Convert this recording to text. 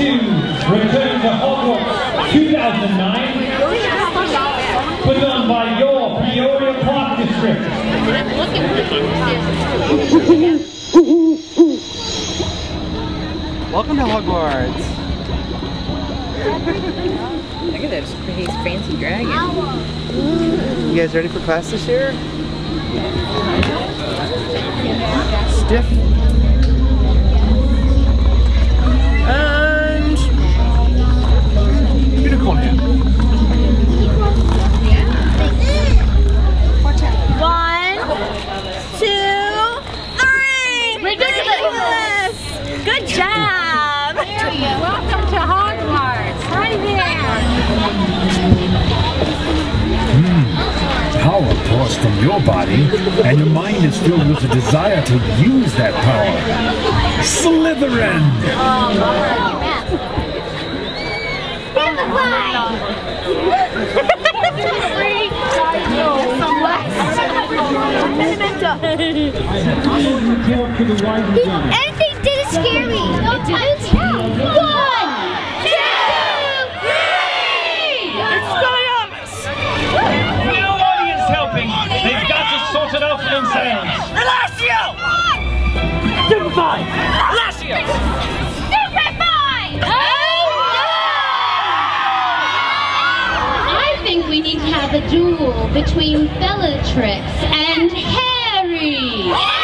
Hogwarts 2009, put on by your Peoria Park District. Welcome to Hogwarts. Look at this his fancy dragon. You guys ready for class this year? Stiff. From your body, and your mind is filled with the desire to use that power. Slytherin! Anything did scare me. One, two, Relashio! Super five. Relashio! I think we need to have a duel between Bellatrix and Harry.